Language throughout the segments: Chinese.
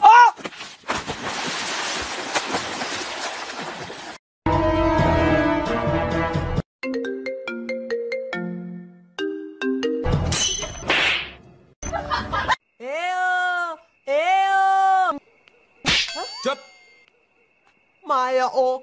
啊！哎呦哎呦！接，妈呀哦！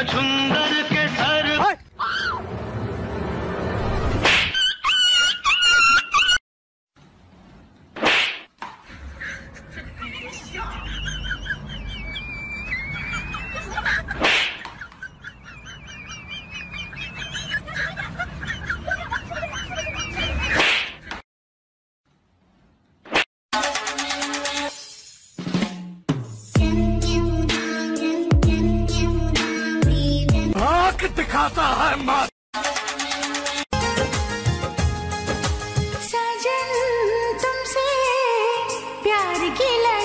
छछुन दिखाता है माँ। सजन तुमसे प्यार की लड़ाई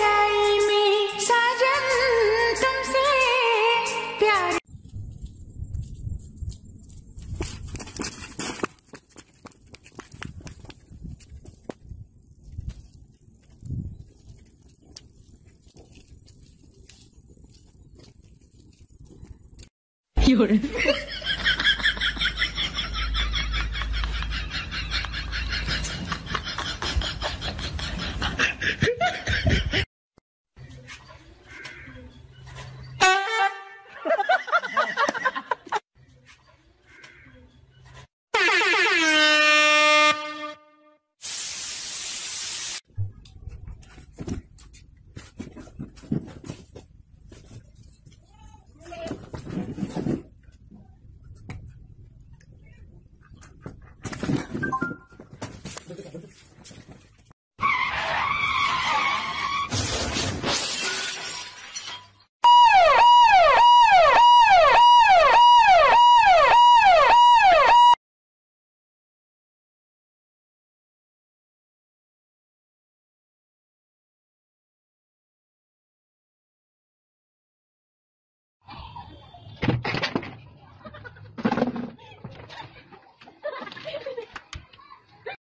有人。